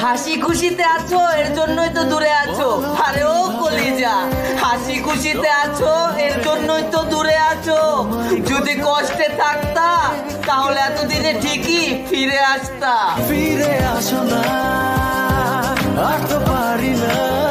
হাসি খুশিতে আছো, এর জন্যই তো দূরে আছো। আরে ও কলিজা হাসি খুশিতে আছো, এর জন্যই তো দূরে আছো। যদি কষ্টে থাকতা, তাহলে এতদিনে ঠিকই ফিরে আসতা। ফিরে আসো না, আর তো পারি না।